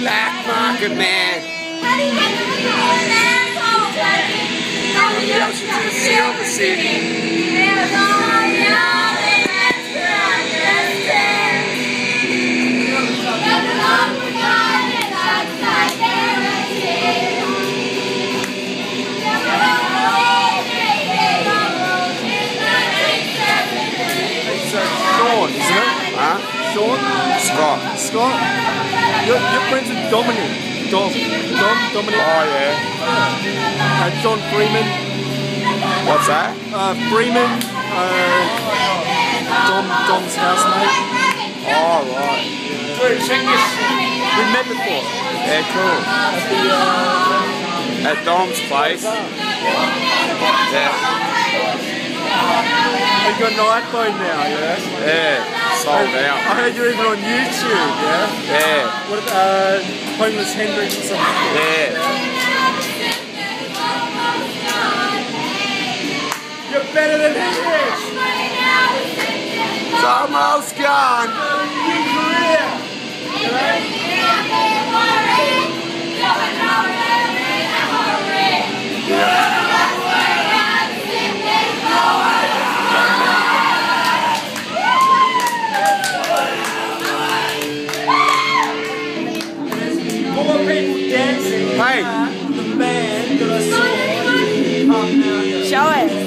Black Market Man. Silver City. Sean? Scott. Scott? You're, you're friends with Dominic. Dom. Dom? Dominic? Oh, yeah. Uh, John Freeman. What's that? Uh, Freeman. Uh, Dom, Dom's housemate. Oh, right. We met before. Yeah, cool. At the, uh, At Dom's place. Yeah. Got an iPhone now, yeah? Yeah. Sold out. I heard you're even on YouTube, yeah? Yeah. What, uh, Homeless Hendrix or something? Yeah. You're better than he is! It's almost gone. dancing. Hey. Show it.